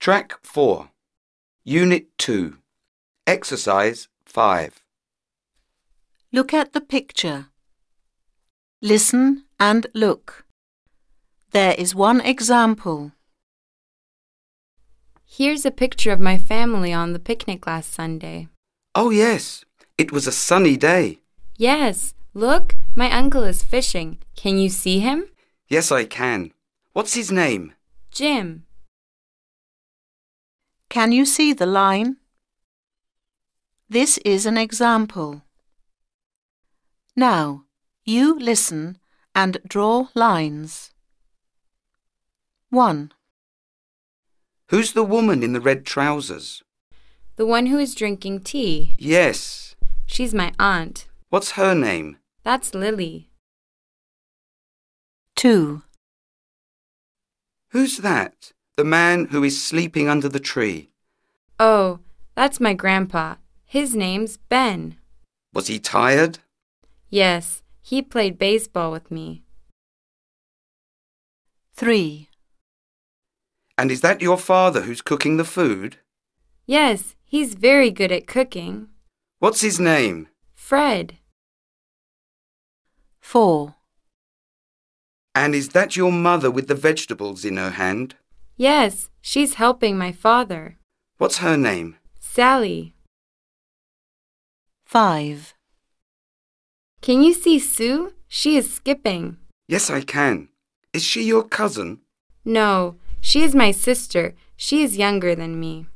Track 4. Unit 2. Exercise 5. Look at the picture. Listen and look. There is one example. Here's a picture of my family on the picnic last Sunday. Oh, yes. It was a sunny day. Yes, look, my uncle is fishing. Can you see him? Yes, I can. What's his name? Jim. Can you see the line? This is an example. Now, you listen and draw lines. 1, Who's the woman in the red trousers? The one who is drinking tea. Yes. She's my aunt. What's her name? That's Lily. 2, Who's that? The man who is sleeping under the tree. Oh, that's my grandpa. His name's Ben. Was he tired? Yes, he played baseball with me. 3, And is that your father who's cooking the food? Yes, he's very good at cooking. What's his name? Fred. 4, And is that your mother with the vegetables in her hand? Yes, she's helping my father. What's her name? Sally. 5, Can you see Sue? She is skipping. Yes, I can. Is she your cousin? No, she is my sister. She is younger than me.